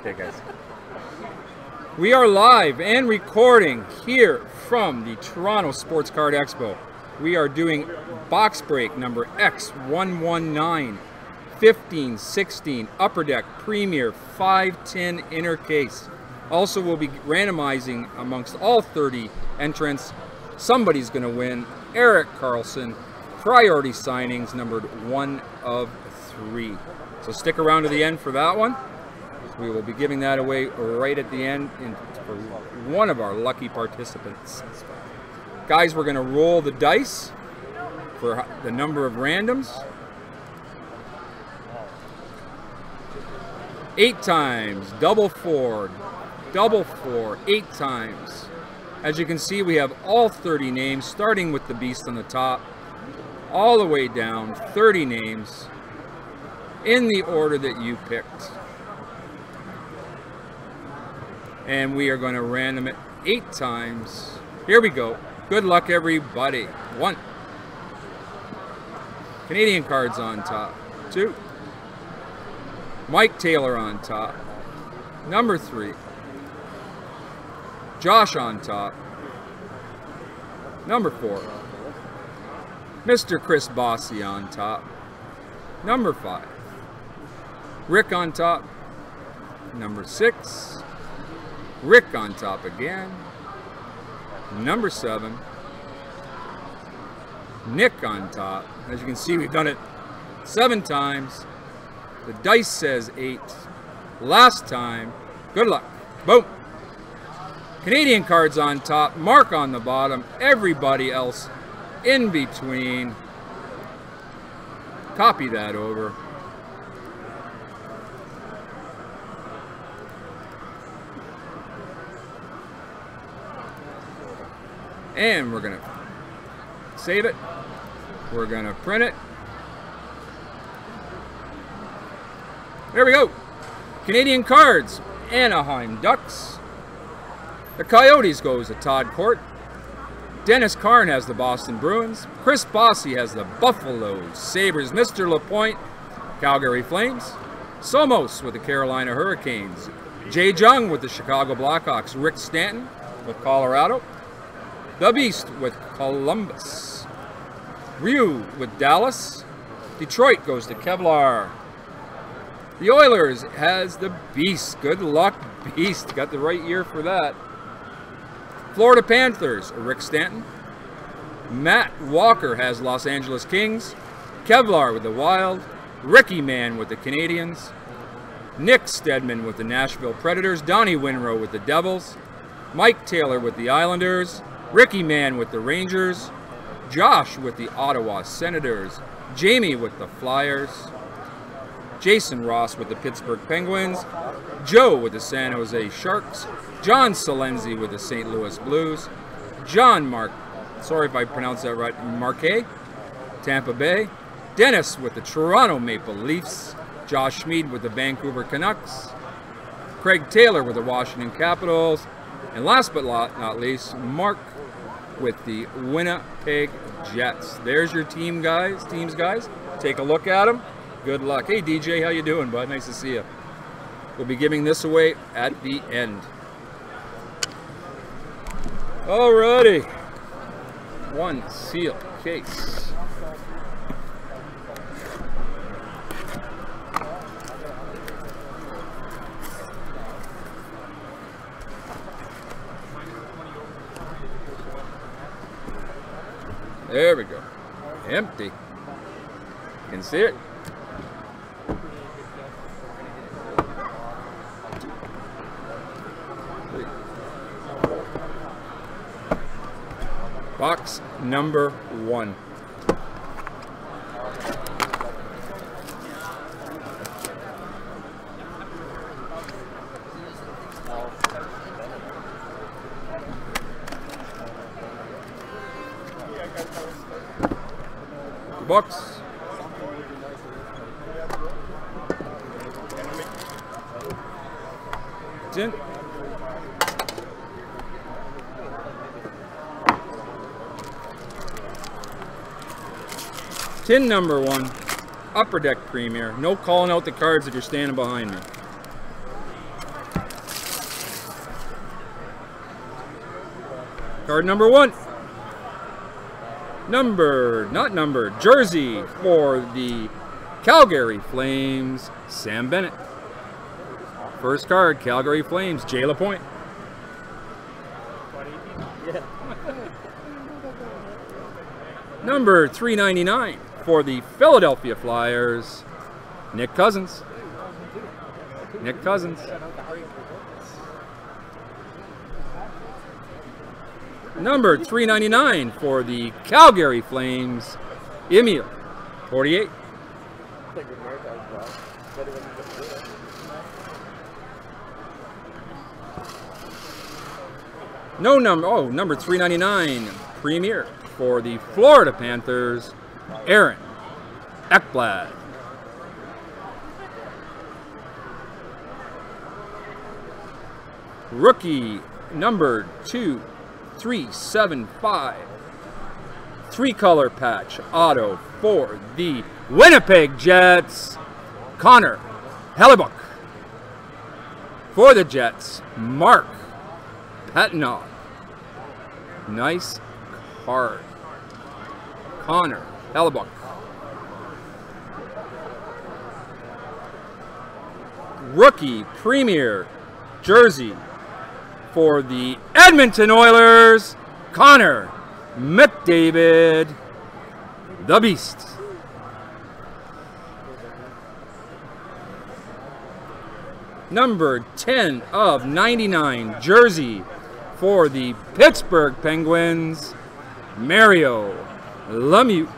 Okay, guys. We are live and recording here from the Toronto Sports Card Expo. We are doing box break number X119 1516 Upper Deck Premier 510 inner case. Also, we'll be randomizing amongst all 30 entrants. Somebody's going to win. Erik Karlsson, priority signings numbered one of three. So stick around to the end for that one. We will be giving that away right at the end for one of our lucky participants. Guys, we're going to roll the dice for the number of randoms. Eight times, double four, double four, eight times. As you can see, we have all 30 names, starting with the beast on the top, all the way down, 30 names, in the order that you picked and we are going to random it eight times. Here we go. Good luck, everybody. One. Canadian cards on top. Two. Mike Taylor on top. Number three. Josh on top. Number four. Mr. Chris Bossy on top. Number five. Rick on top. Number six. Rick on top again. Number seven. Nick on top. As you can see, we've done it seven times. The dice says eight. Last time. Good luck. Boom. Canadian cards on top. Mark on the bottom. Everybody else in between. Copy that over. And we're gonna save it. We're gonna print it. There we go. Canadian cards. Anaheim Ducks. The Coyotes goes to Todd Court. Dennis Karn has the Boston Bruins. Chris Bossy has the Buffalo Sabres. Mr. Lapointe Calgary Flames. Somos with the Carolina Hurricanes. Jay Jung with the Chicago Blackhawks. Rick Stanton with Colorado the Beast with Columbus. Ryu with Dallas. Detroit goes to Kevlar. The Oilers has the Beast. Good luck, Beast. Got the right year for that. Florida Panthers, Rick Stanton. Matt Walker has Los Angeles Kings. Kevlar with the Wild. Ricky Man with the Canadiens. Nick Stedman with the Nashville Predators. Donnie Winrow with the Devils. Mike Taylor with the Islanders. Ricky Man with the Rangers, Josh with the Ottawa Senators, Jamie with the Flyers, Jason Ross with the Pittsburgh Penguins, Joe with the San Jose Sharks, John Salenzi with the St. Louis Blues, John Mark, sorry if I pronounced that right, Marquet, Tampa Bay, Dennis with the Toronto Maple Leafs, Josh Schmid with the Vancouver Canucks, Craig Taylor with the Washington Capitals, and last but not least, Mark with the Winnipeg Jets. There's your team guys, teams guys. Take a look at them. Good luck. Hey DJ, how you doing, bud? Nice to see you. We'll be giving this away at the end. Alrighty. One seal case. There we go. Empty. You can see it. Box number one. Box. Tin. Tin number one. Upper Deck Premier. No calling out the cards if you're standing behind me. Card number one. Number, not numbered, jersey for the Calgary Flames, Sam Bennett. First card, Calgary Flames, Jay Lapointe. Number 399 for the Philadelphia Flyers, Nick Cousins. Nick Cousins. Number 399 for the Calgary Flames, Emil, 48. No number, oh, number 399, Premier for the Florida Panthers, Aaron Ekblad. Rookie number two, three, seven, five. Three color patch auto for the Winnipeg Jets, Connor Hellebuyck. For the Jets, Mark Petnog. Nice card. Connor Hellebuyck. Rookie Premier Jersey for the Edmonton Oilers, Connor McDavid, the Beast. Number 10 of 99 jersey for the Pittsburgh Penguins, Mario Lemieux,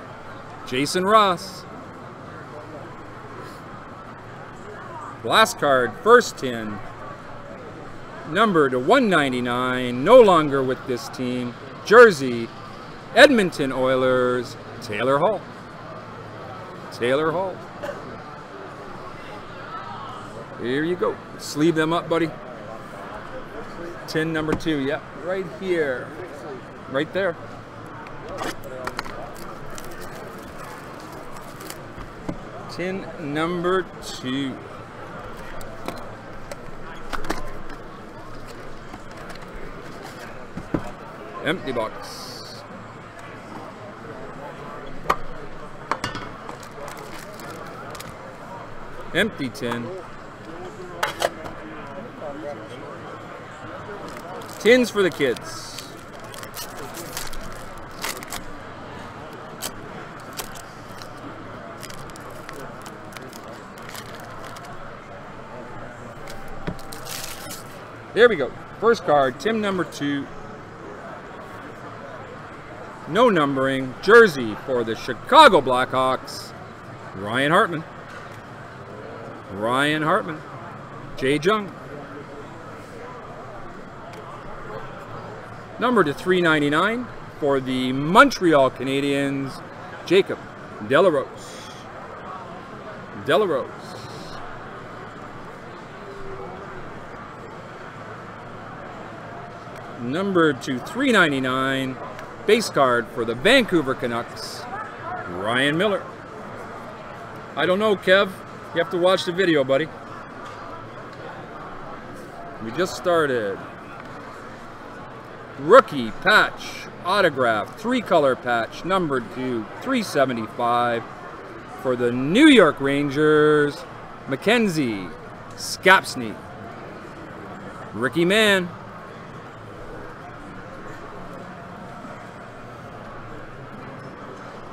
Jason Ross. Last card, first 10, number to 199, no longer with this team, jersey, Edmonton Oilers, Taylor Hall. Taylor Hall. Here you go. Sleeve them up, buddy. 10 number two, yep, right here. Right there. Tin number two. Empty box. Empty tin. Tins for the kids. There we go. First card, Tim number two. No numbering. Jersey for the Chicago Blackhawks. Ryan Hartman. Ryan Hartman. Jay Jung. Number to 399 for the Montreal Canadiens, Jacob de la Rose. Delarose. number to 399 base card for the Vancouver Canucks, Ryan Miller. I don't know, Kev. You have to watch the video, buddy. We just started. Rookie patch, autograph, three color patch, numbered to 375 for the New York Rangers, Mackenzie Skapski. Ricky Mann.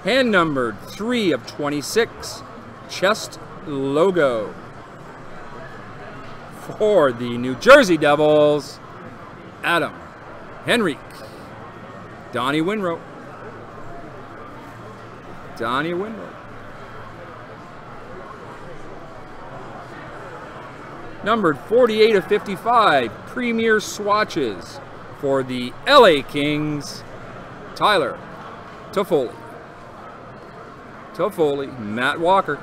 Hand numbered 3 of 26. Chest logo. For the New Jersey Devils, Adam Henrique. Donnie Winrow. Donnie Winrow. Numbered 48 of 55, Premier Swatches for the LA Kings, Tyler Toffoli. Toffoli, Matt Walker.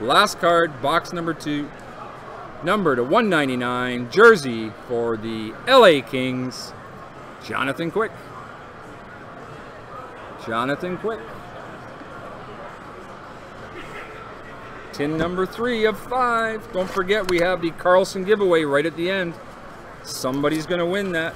Last card, box number two, number to 199, jersey for the LA Kings, Jonathan Quick. Jonathan Quick. Tin number three of five. Don't forget we have the Karlsson giveaway right at the end. Somebody's going to win that.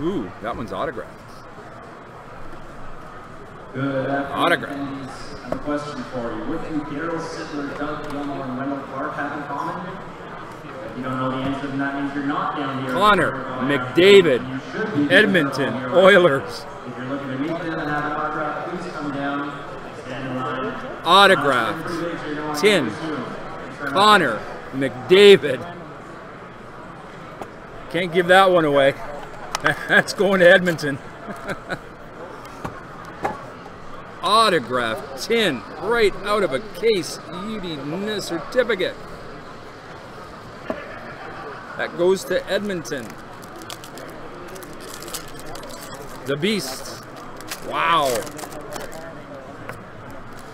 Ooh, that one's autographed. Good afternoon. Autograph. I have a question for you. What do Daryl Sittler, Doug Gilmour, and Wendell Clark have in common? If you don't know the answer, then that means you're not down here. Connor, McDavid, You should be there. Edmonton, Oilers. If you're looking to meet them and have an autograph, please come down. Stand in line. Autographed. Three weeks, you know, I Tin. know soon. Thanks very much. Connor, McDavid. Can't give that one away. That's going to Edmonton. Autograph tin right out of a case. UD certificate. That goes to Edmonton. The Beast. Wow.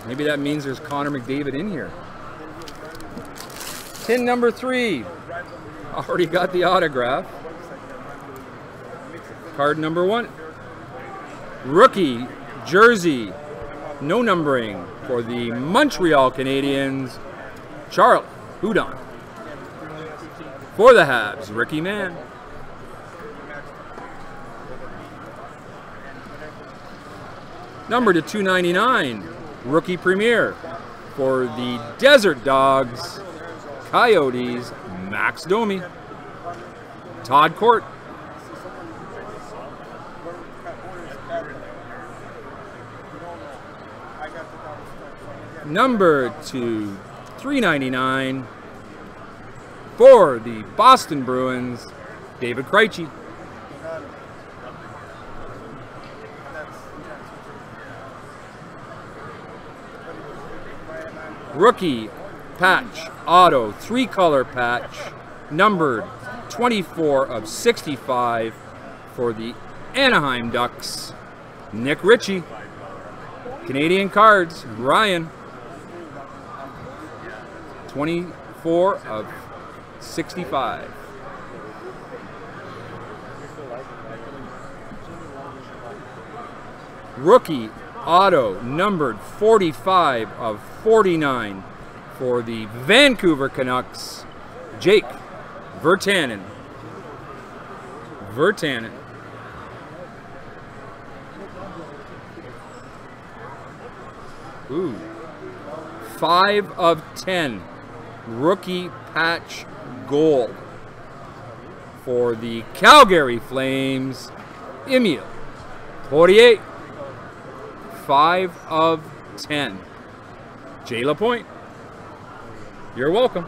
Maybe that means there's Connor McDavid in here. Tin number three. Already got the autograph. Card number one. Rookie jersey. No numbering for the Montreal Canadiens. Charlie Hudon. For the Habs, Ricky Mann. Number to 299, rookie premier for the Desert Dogs, Coyotes, Max Domi. Todd Court. Number to 399 for the Boston Bruins, David Krejci. Rookie patch, auto, three color patch, numbered 24 of 65 for the Anaheim Ducks, Nick Ritchie. Canadian cards, Ryan. 24 of 65. Rookie auto numbered 45 of 49 for the Vancouver Canucks, Jake Virtanen. Virtanen. Ooh. Five of ten. Rookie patch gold for the Calgary Flames, Emil. 48. Five of ten. Jay Lapointe. You're welcome.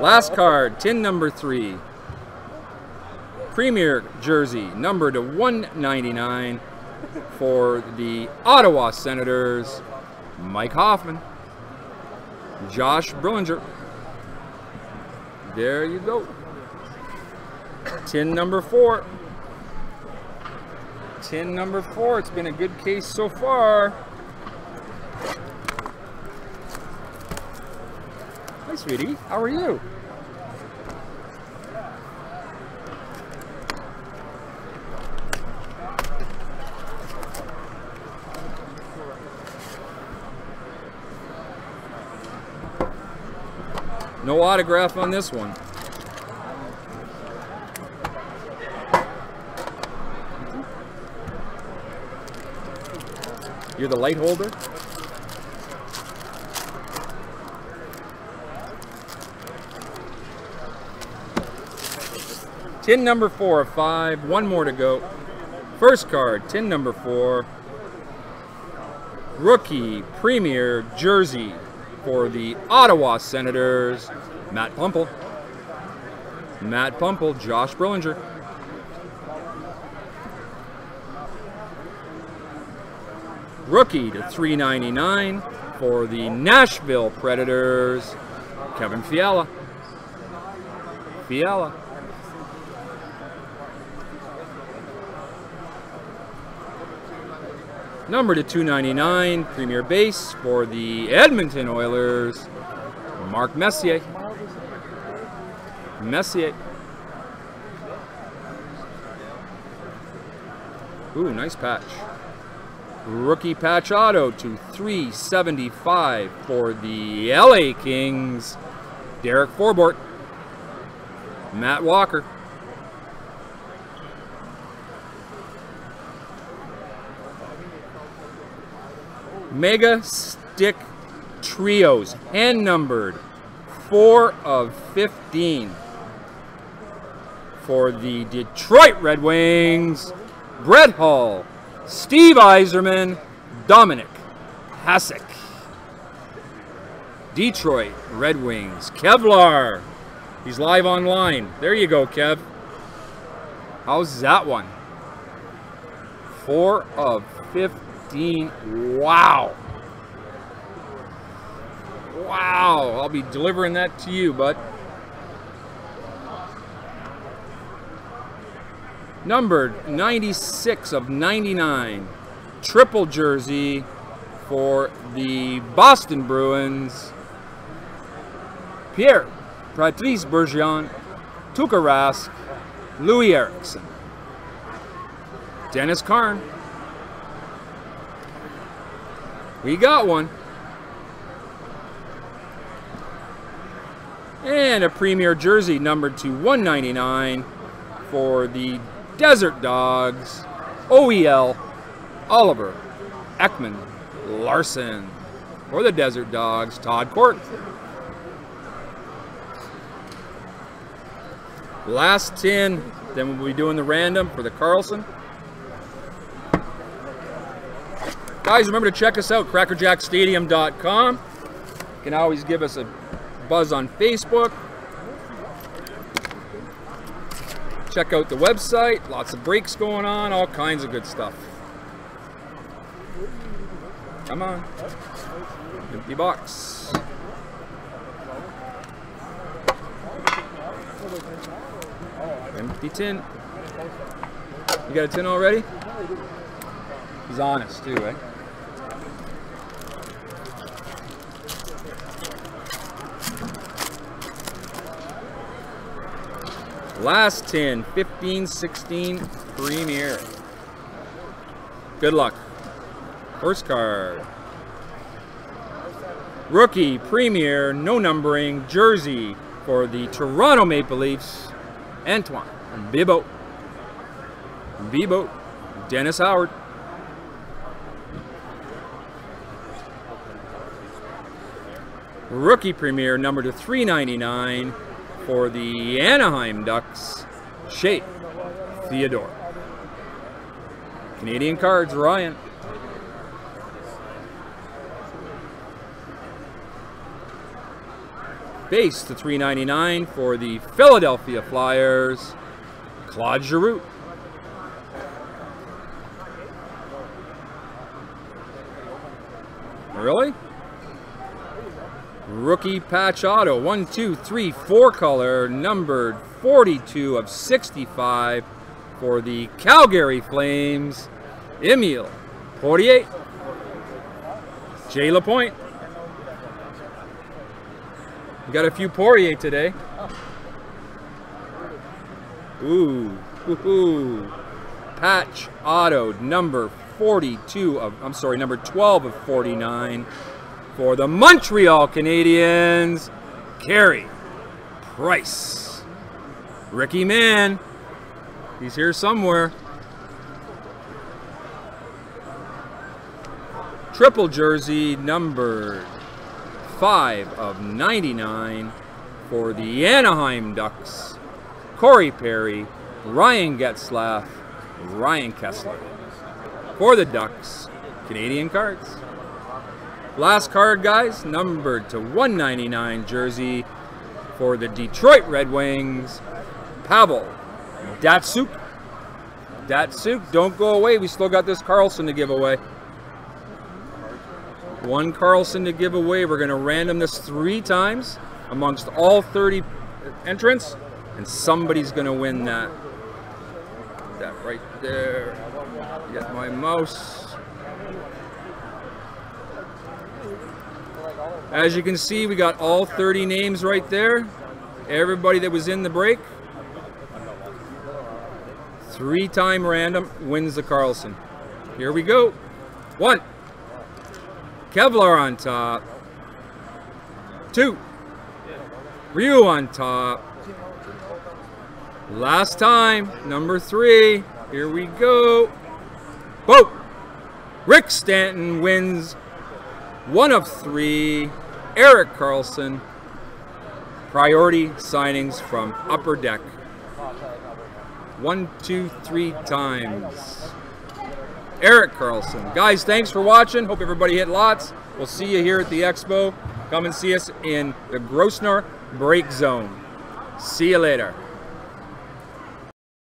Last card, tin number three. Premier jersey, number to 199 for the Ottawa Senators, Mike Hoffman, Josh Brillinger. There you go. Tin number four. Tin number four. It's been a good case so far. Hi, sweetie. How are you? No autograph on this one. You're the light holder? Tin number four of five, one more to go. First card, tin number four. Rookie Premier Jersey for the Ottawa Senators, Matt Puempel. Matt Puempel, Josh Brillinger. Rookie to 399 for the Nashville Predators, Kevin Fiala. Fiala. Number to 299, Premier Base for the Edmonton Oilers, Mark Messier. Messier. Ooh, nice patch. Rookie patch auto to 375 for the LA Kings, Derek Forbort. Matt Walker. Mega Stick Trios, hand numbered, 4 of 15. For the Detroit Red Wings, Brett Hull, Steve Yzerman, Dominic Hasek. Detroit Red Wings, Kevlar. He's live online. There you go, Kev. How's that one? 4 of 15. Wow. Wow. I'll be delivering that to you, bud. Numbered 96 of 99. Triple jersey for the Boston Bruins. Pierre Patrice Bergeron, Tuukka Rask, Loui Eriksson. Dennis Karn. We got one. And a premier jersey numbered to 199 for the Desert Dogs, OEL, Oliver, Ekman, Larsson. For the Desert Dogs, Todd Court. Last 10, then we'll be doing the random for the Karlsson. Guys, remember to check us out, crackerjackstadium.com. You can always give us a buzz on Facebook. Check out the website, lots of breaks going on, all kinds of good stuff. Come on. Empty box. Empty tin. You got a tin already? He's honest too, eh? Last 10, 15, 16, Premier. Good luck. First card. Rookie, Premier, no numbering, jersey for the Toronto Maple Leafs, Antoine Bibeau. Bibeau, Dennis Howard. Rookie Premier, number to 399 for the Anaheim Ducks, Shea Theodore. Canadian cards, Ryan. Base to 399 for the Philadelphia Flyers, Claude Giroux. Really? Rookie patch auto, one, two, three, four color, numbered 42 of 65 for the Calgary Flames, Emil Poirier. Jay Lapointe. We got a few Poirier today. Ooh, ooh, ooh. Patch auto, number 42 of, I'm sorry, number 12 of 49 for the Montreal Canadiens, Carey Price. Ricky Mann, he's here somewhere. Triple jersey number 5 of 99 for the Anaheim Ducks, Corey Perry, Ryan Getzlaf, Ryan Kesler. For the Ducks, Canadian cards. Last card, guys, numbered to 199 jersey for the Detroit Red Wings, Pavel Datsyuk. Datsyuk, don't go away. We still got this Karlsson to give away. One Karlsson to give away. We're going to random this three times amongst all 30 entrants, and somebody's going to win that. That right there. Get my mouse. As you can see, we got all 30 names right there. Everybody that was in the break. Three-time random wins the Karlsson. Here we go. One. Kevlar on top. Two. Ryu on top. Last time, number three. Here we go. Boat. Rick Stanton wins one of three. Erik Karlsson. Priority signings from Upper Deck. One, two, three times. Erik Karlsson. Guys, thanks for watching. Hope everybody hit lots. We'll see you here at the expo. Come and see us in the Grosvenor Break Zone. See you later.